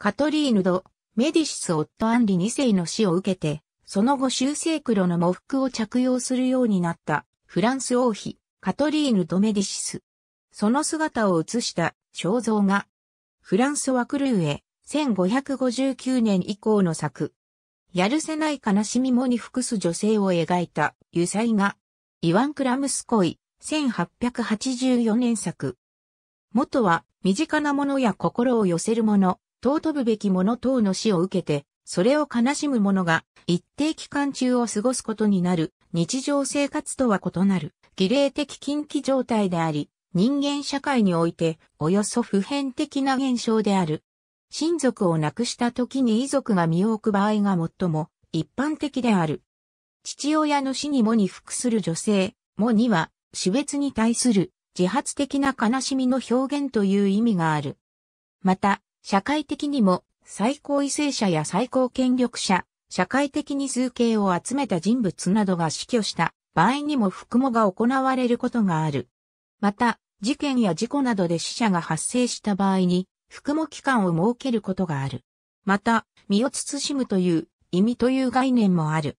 カトリーヌ・ド・メディシス・オット・アンリ2世の死を受けて、その後修正黒の喪服を着用するようになったフランス王妃、カトリーヌ・ド・メディシス。その姿を写した肖像画。フランスワクルーエ、1559年以降の作。やるせない悲しみもに服す女性を描いた油彩画。イワン・クラムスコイ、1884年作。元は身近なものや心を寄せるもの、尊ぶべきもの等の死を受けて、それを悲しむ者が一定期間中を過ごすことになる日常生活とは異なる儀礼的禁忌状態であり、人間社会においておよそ普遍的な現象である。親族を亡くした時に遺族が身を置く場合が最も一般的である。父親の死にもに服する女性、もには死別に対する自発的な悲しみの表現という意味がある。また、社会的にも最高為政者や最高権力者、社会的に数形を集めた人物などが死去した場合にも服喪が行われることがある。また、事件や事故などで死者が発生した場合に、服喪期間を設けることがある。また、身を慎むという意味という概念もある。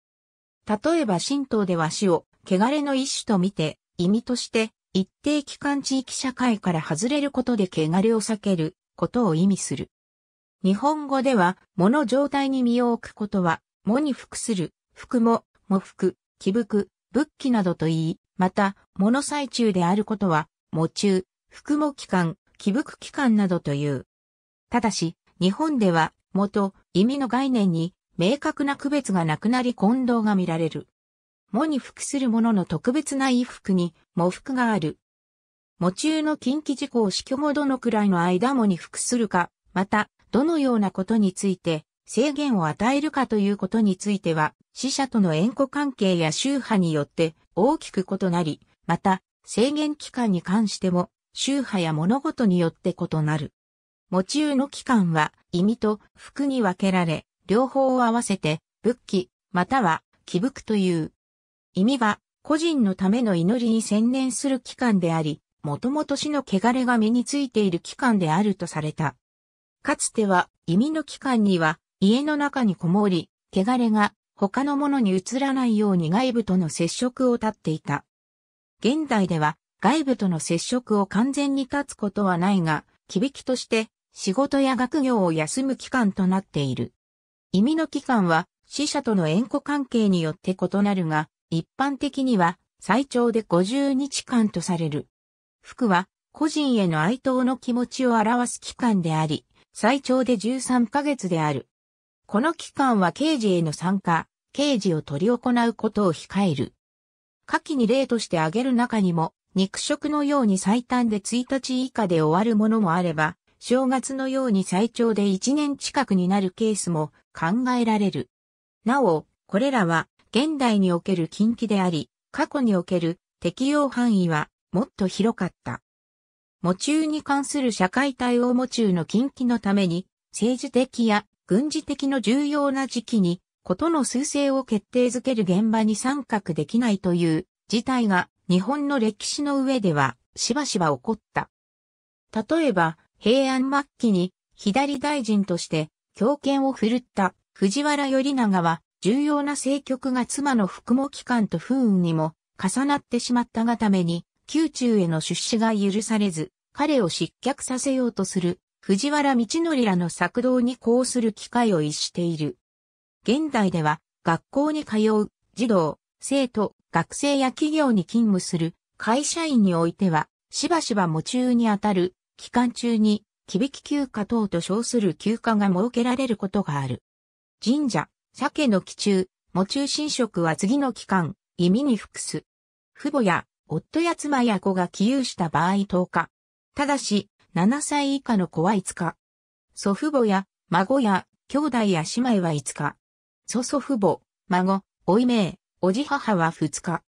例えば神道では死を、汚れの一種とみて、意味として一定期間地域社会から外れることで汚れを避けることを意味する。日本語では、物状態に身を置くことは、もに服する、服も、喪服、起伏、仏器などと言い、また、物最中であることは、喪中、服も期間、起伏期間などという。ただし、日本では、元、意味の概念に、明確な区別がなくなり混同が見られる。喪に服する者の特別な衣服に、喪服がある。喪中の近畿事項死去後どのくらいの間もに服するか、また、どのようなことについて制限を与えるかということについては、死者との縁故関係や宗派によって大きく異なり、また、制限期間に関しても、宗派や物事によって異なる。喪中の期間は、意味と服に分けられ、両方を合わせて、仏器、または、起伏という。意味は、個人のための祈りに専念する期間であり、もともと死の汚れが身についている期間であるとされた。かつては、意味の期間には、家の中にこもり、汚れが他のものに移らないように外部との接触を絶っていた。現代では、外部との接触を完全に断つことはないが、響きとして仕事や学業を休む期間となっている。意味の期間は死者との縁故関係によって異なるが、一般的には最長で50日間とされる。服は個人への哀悼の気持ちを表す期間であり、最長で13ヶ月である。この期間は刑事への参加、刑事を取り行うことを控える。下記に例として挙げる中にも、肉食のように最短で1日以下で終わるものもあれば、正月のように最長で1年近くになるケースも考えられる。なお、これらは現代における禁忌であり、過去における適用範囲はもっと広かった。喪中に関する社会対応喪中の禁忌のために、政治的や軍事的の重要な時期に、ことの数勢を決定づける現場に参画できないという事態が日本の歴史の上ではしばしば起こった。例えば、平安末期に左大臣として強権を振るった藤原頼長は重要な政局が妻の服務機関と不運にも重なってしまったがために、宮中への出資が許されず、彼を失脚させようとする藤原道則らの作動にこうする機会を逸している。現代では学校に通う児童、生徒、学生や企業に勤務する会社員においては、しばしば夢中にあたる期間中に、きびき休暇等と称する休暇が設けられることがある。神社、鮭の期中、喪中神職は次の期間、意味に服す。父母や夫や妻や子が起有した場合10日。ただし、7歳以下の子は5日。祖父母や孫や兄弟や姉妹は5日。祖祖父母、孫、おいめおじ母は2日。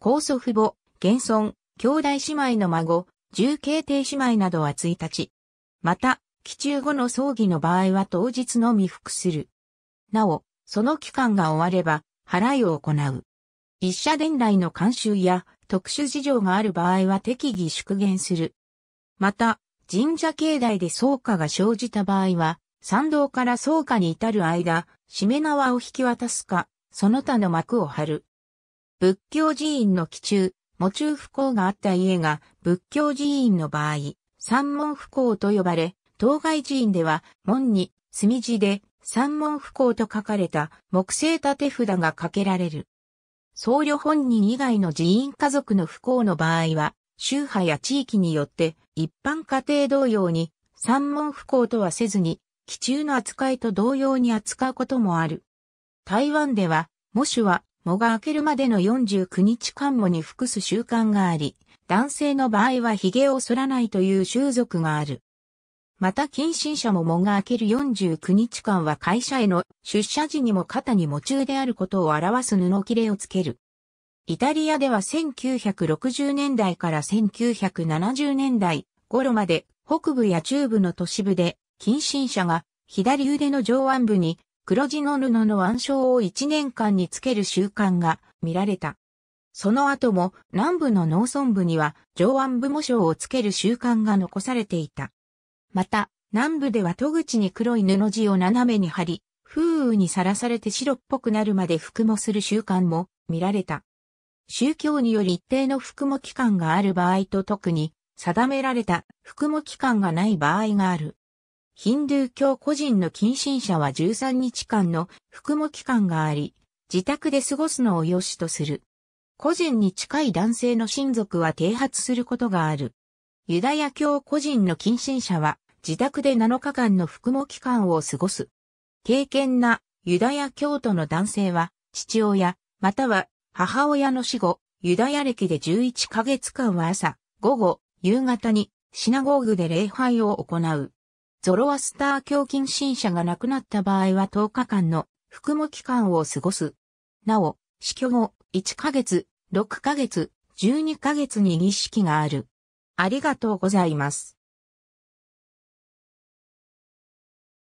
高祖父母、現存、兄弟姉妹の孫、重慶帝姉妹などは1日。また、期中後の葬儀の場合は当日のみ服する。なお、その期間が終われば、払いを行う。一社伝来の慣習や特殊事情がある場合は適宜縮減する。また、神社境内で草加が生じた場合は、参道から草加に至る間、しめ縄を引き渡すか、その他の幕を張る。仏教寺院の基中、喪中不幸があった家が仏教寺院の場合、三門不幸と呼ばれ、当該寺院では門に墨字で三門不幸と書かれた木製立て札がかけられる。僧侶本人以外の寺院家族の不幸の場合は、宗派や地域によって一般家庭同様に三門不幸とはせずに、基中の扱いと同様に扱うこともある。台湾では、喪主は喪が明けるまでの49日間もに服す習慣があり、男性の場合は髭を剃らないという習俗がある。また近親者も喪が明ける49日間は会社への出社時にも肩に喪中であることを表す布切れをつける。イタリアでは1960年代から1970年代頃まで北部や中部の都市部で近親者が左腕の上腕部に黒地の布の腕章を1年間につける習慣が見られた。その後も南部の農村部には上腕部模章をつける習慣が残されていた。また、南部では戸口に黒い布地を斜めに貼り、風雨にさらされて白っぽくなるまで服もする習慣も見られた。宗教により一定の服も期間がある場合と特に定められた服も期間がない場合がある。ヒンドゥー教個人の近親者は13日間の服も期間があり、自宅で過ごすのを良しとする。個人に近い男性の親族は剃髪することがある。ユダヤ教個人の近親者は自宅で7日間の服務期間を過ごす。敬虔なユダヤ教徒の男性は父親または母親の死後、ユダヤ歴で11ヶ月間は朝、午後、夕方にシナゴーグで礼拝を行う。ゾロアスター教近親者が亡くなった場合は10日間の服務期間を過ごす。なお、死去後1ヶ月、6ヶ月、12ヶ月に儀式がある。ありがとうございます。